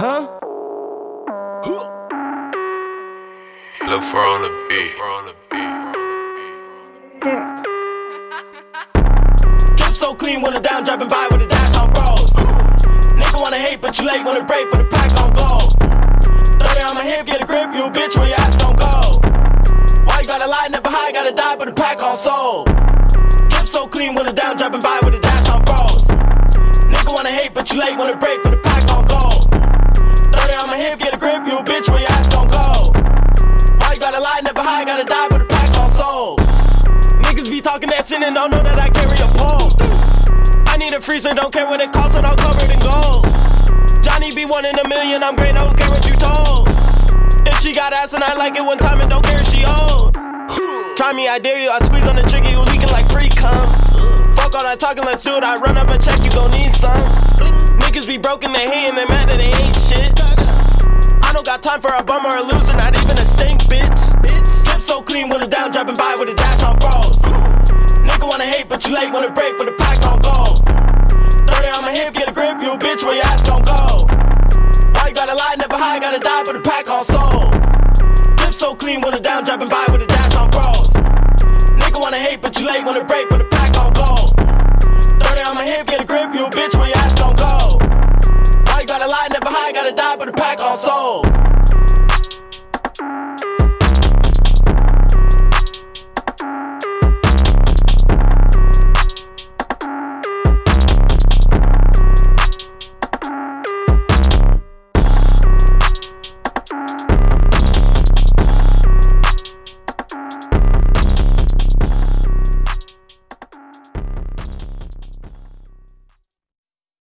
Huh? Look for on the beat. Drip so clean when I'm down, driving by with a dash on froze. Nigga wanna hate, but you late when it break, but the pack on go. 30 on my hip, get a grip, you a bitch where your ass gon' go. Why you gotta lie, never high, gotta die, but the pack on soul. Drip so clean when I'm down, driving by with a dash on froze. Nigga wanna hate, but you late when it break, but the pack on talking that shit and don't know that I carry a pole. I need a freezer, don't care what it costs, it all covered in gold. Johnny be one in a million, I'm great, I don't care what you told. If she got ass and I like it one time and don't care if she old. Try me, I dare you, I squeeze on the trigger, you leaking like pre cum. Fuck all that talking, let's do it, I run up a check, you gon' need some. Niggas be broken, they hate and they mad that they ain't shit. I don't got time for a bum or a loser, not even a stink, bitch. Drip so clean when I'm down, driving by with a too late when it break, but the pack on go. 30 on my hip, get a grip, you bitch, where your ass don't go. I gotta lie, never high, gotta die, but the pack on soul. Dip so clean when the down, dropping by with a dash on cross. Nigga wanna hate, but too late when it break, but the pack on go. 30 on my hip, get a grip, you bitch, where your ass don't go. I gotta lie, never high, gotta die, but the pack on soul.